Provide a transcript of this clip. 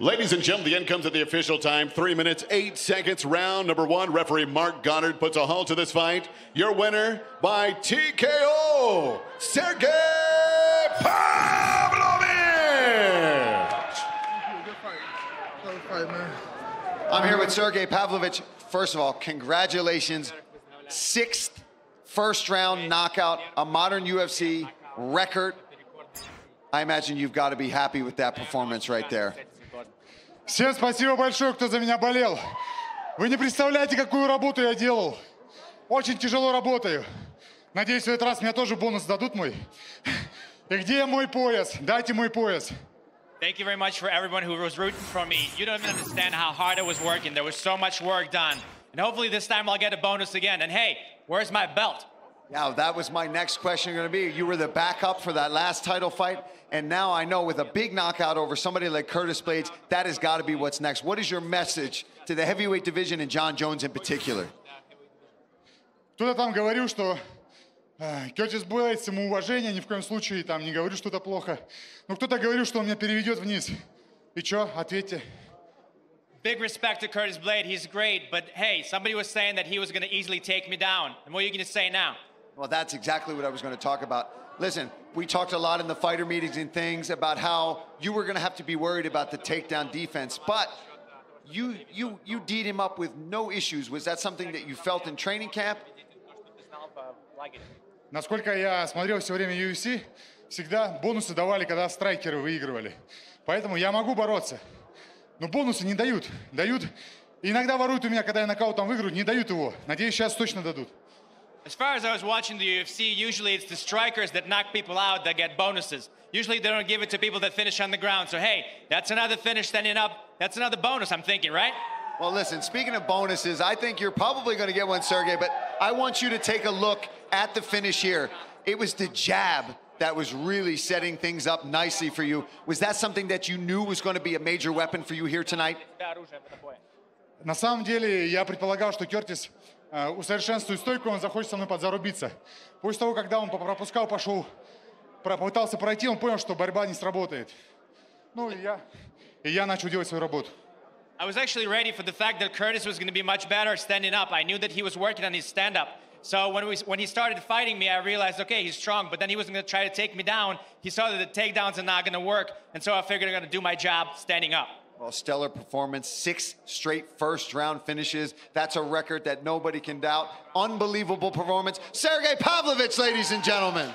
Ladies and gentlemen, the end comes at the official time. Three minutes, eight seconds, round number one. Referee Mark Goddard puts a halt to this fight. Your winner by TKO, Sergei Pavlovich! I'm here with Sergei Pavlovich. First of all, congratulations. Sixth first round knockout, a modern UFC record. I imagine you've got to be happy with that performance right there. Всем спасибо большое, кто за меня болел. Вы не представляете, какую работу я делал. Очень тяжело работаю. Надеюсь, в этот раз мне тоже бонус дадут мой. И где мой пояс? Дайте мой пояс. Thank you very much for everyone who was rooting for me. You don't even understand how hard I was working. There was so much work done. And hopefully this time I'll get a bonus again. And hey, where's my belt? Yeah, that was my next question going to be. You were the backup for that last title fight, and now I know with a big knockout over somebody like Curtis Blaydes, that has got to be what's next. What is your message to the heavyweight division and Jon Jones in particular? Кто-то там говорил, что э, Кертис Блейдс, ему уважение, ни в коем случае там не говорю что-то плохо. Но кто-то говорил, что он меня переведет вниз. И чё, ответьте. Big respect to Curtis Blade, he's great, but hey, somebody was saying that he was going to easily take me down. And what are you going to say now? Well, that's exactly what I was going to talk about. Listen, we talked a lot in the fighter meetings and things about how you were going to have to be worried about the takedown defense, but you you you D'd him up with no issues. Was that something that you felt in training camp? Насколько я смотрел все время UFC, всегда бонусы давали, когда страйкеры выигрывали. Поэтому я могу бороться. Но бонусы не дают. Дают. Иногда воруют у меня, когда я нокаутом выиграю, не дают его. Надеюсь, сейчас точно дадут. As far as I was watching the UFC, usually it's the strikers that knock people out that get bonuses. Usually they don't give it to people that finish on the ground. So hey, that's another finish standing up. That's another bonus, I'm thinking, right? Well, listen, speaking of bonuses, I think you're probably going to get one, Sergei, but I want you to take a look at the finish here. It was the jab that was really setting things up nicely for you. Was that something that you knew was going to be a major weapon for you here tonight? На самом деле, я предполагал, что Кертис э, усовершенствует стойку, он захочет со мной подзарубиться. После того, когда он пропускал, пошел, попытался пройти, он понял, что борьба не сработает. Ну, и я, и я начал делать свою работу. I was actually ready for the fact that Curtis was going to be much better standing up. I knew that he was working on his stand up. So when, we, when he started fighting me, I realized, okay, he's strong, but then he wasn't going to try to take me down. He saw that the takedowns are not going to work, and so I figured I'm going to do my job standing up. Well, stellar performance, six straight first round finishes. That's a record that nobody can doubt. Unbelievable performance. Sergei Pavlovich, ladies and gentlemen.